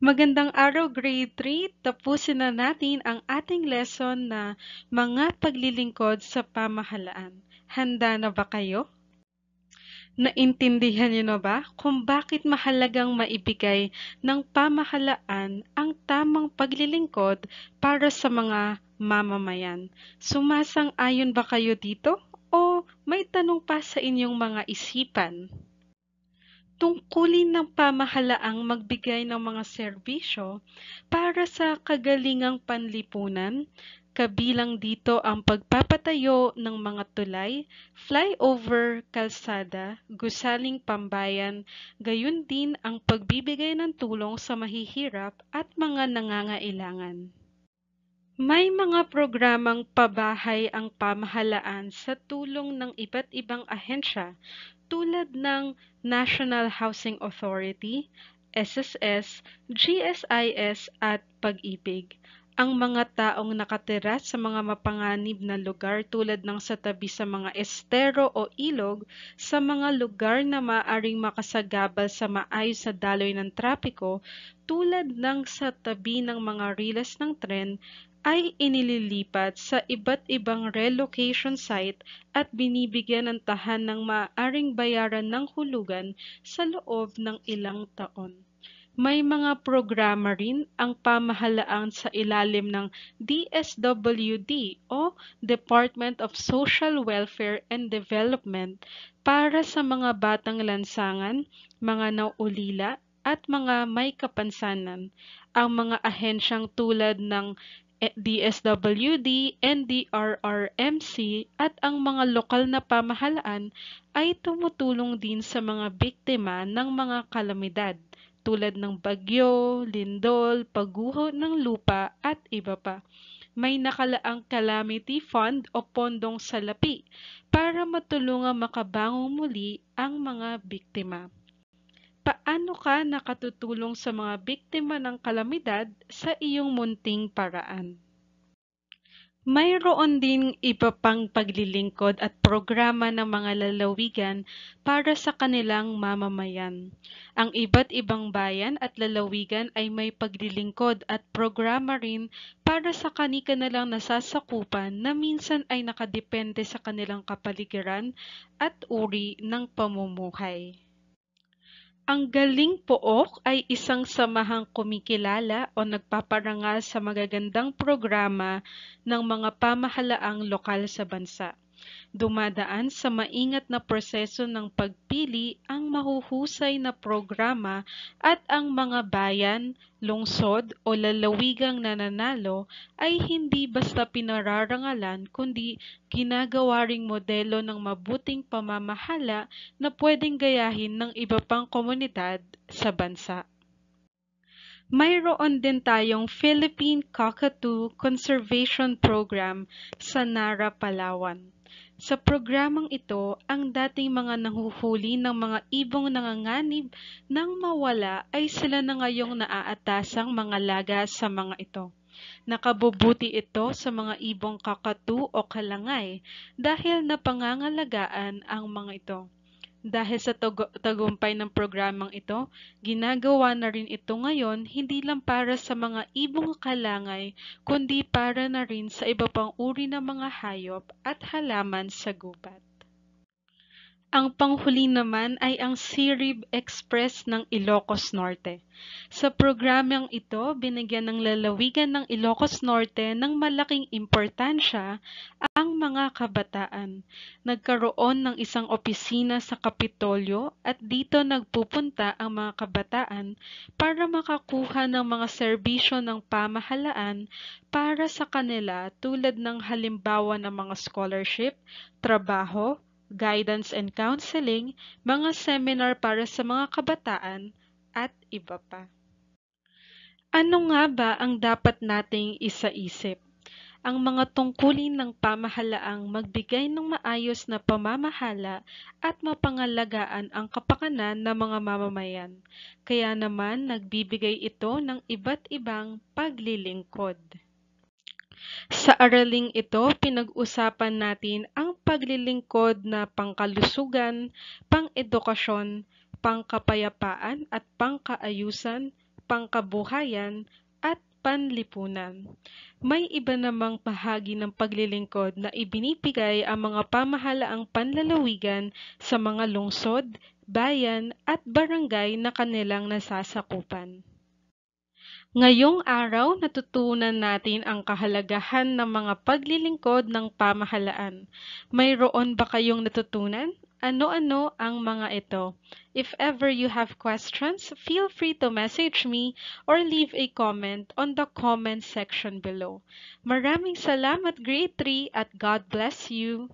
Magandang araw grade 3. Tapusin na natin ang ating lesson na mga paglilingkod sa pamahalaan. Handa na ba kayo? Naintindihan niyo na ba kung bakit mahalagang maibigay ng pamahalaan ang tamang paglilingkod para sa mga mamamayan? Sumasang-ayon ba kayo dito? O may tanong pa sa inyong mga isipan? Tungkulin ng pamahalaang magbigay ng mga serbisyo para sa kagalingang panlipunan, kabilang dito ang pagpapatayo ng mga tulay, flyover, kalsada, gusaling pambayan, gayon din ang pagbibigay ng tulong sa mahihirap at mga nangangailangan. May mga programang pabahay ang pamahalaan sa tulong ng iba't ibang ahensya tulad ng National Housing Authority, SSS, GSIS at Pag-ibig. Ang mga taong nakatira sa mga mapanganib na lugar tulad ng sa tabi sa mga estero o ilog, sa mga lugar na maaring makasagabal sa maayos na daloy ng trapiko tulad ng sa tabi ng mga rilas ng tren ay inililipat sa iba't ibang relocation site at binibigyan ng tahan ng maaaring bayaran ng hulugan sa loob ng ilang taon. May mga programa rin ang pamahalaan sa ilalim ng DSWD o Department of Social Welfare and Development para sa mga batang lansangan, mga naulila at mga may kapansanan. Ang mga ahensyang tulad ng DSWD, NDRRMC at ang mga lokal na pamahalaan ay tumutulong din sa mga biktima ng mga kalamidad tulad ng bagyo, lindol, pagguho ng lupa at iba pa. May nakalaang calamity fund o pondong salapi para matulungan makabangon muli ang mga biktima. Paano ka nakatutulong sa mga biktima ng kalamidad sa iyong munting paraan? Mayroon din iba pang paglilingkod at programa ng mga lalawigan para sa kanilang mamamayan. Ang iba't ibang bayan at lalawigan ay may paglilingkod at programa rin para sa kani-kanilang nasasakupan na minsan ay nakadepende sa kanilang kapaligiran at uri ng pamumuhay. Ang Galing Pook ay isang samahang kumikilala o nagpaparangal sa magagandang programa ng mga pamahalaang lokal sa bansa. Dumadaan sa maingat na proseso ng pagpili ang mahuhusay na programa at ang mga bayan, lungsod o lalawigang nananalo ay hindi basta pinararangalan kundi ginagawa ring modelo ng mabuting pamamahala na pwedeng gayahin ng iba pang komunidad sa bansa. Mayroon din tayong Philippine Cockatoo Conservation Program sa Nara, Palawan. Sa programang ito, ang dating mga nahuhuli ng mga ibong nanganganib nang mawala ay sila na ngayong naaatasang mga laga sa mga ito. Nakabubuti ito sa mga ibong kakatu o kalangay dahil napangangalagaan ang mga ito. Dahil sa tagumpay ng programang ito, ginagawa na rin ito ngayon hindi lang para sa mga ibong kalangay, kundi para na rin sa iba pang uri ng mga hayop at halaman sa gubat. Ang panghuli naman ay ang Sirib Express ng Ilocos Norte. Sa programang ito, binigyan ng lalawigan ng Ilocos Norte ng malaking importansya ang mga kabataan. Nagkaroon ng isang opisina sa Kapitolyo at dito nagpupunta ang mga kabataan para makakuha ng mga serbisyo ng pamahalaan para sa kanila tulad ng halimbawa ng mga scholarship, trabaho, guidance and counseling, mga seminar para sa mga kabataan, at iba pa. Ano nga ba ang dapat nating isaisip? Ang mga tungkulin ng pamahalaang magbigay ng maayos na pamamahala at mapangalagaan ang kapakanan ng mga mamamayan. Kaya naman nagbibigay ito ng iba't ibang paglilingkod. Sa araling ito, pinag-usapan natin ang paglilingkod na pangkalusugan, pang-edukasyon, pangkapayapaan at pangkaayusan, pangkabuhayan, at panlipunan. May iba namang bahagi ng paglilingkod na ibinibigay ang mga pamahalaang panlalawigan sa mga lungsod, bayan at barangay na kanilang nasasakupan. Ngayong araw, natutunan natin ang kahalagahan ng mga paglilingkod ng pamahalaan. Mayroon ba kayong natutunan? Ano-ano ang mga ito? If ever you have questions, feel free to message me or leave a comment on the comment section below. Maraming salamat grade 3 at God bless you!